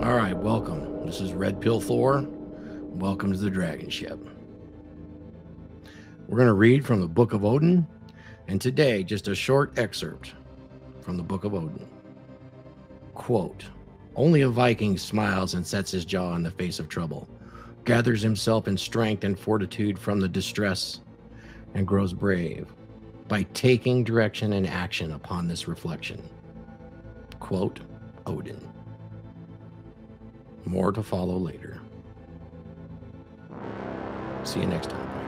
All right, welcome. This is Red Pill Thor. Welcome to the Dragon Ship. We're going to read from the Book of Odin, and today, just a short excerpt from the Book of Odin. Quote Only a Viking smiles and sets his jaw in the face of trouble, gathers himself in strength and fortitude from the distress, and grows brave by taking direction and action upon this reflection. Quote Odin. More to follow later. See you next time.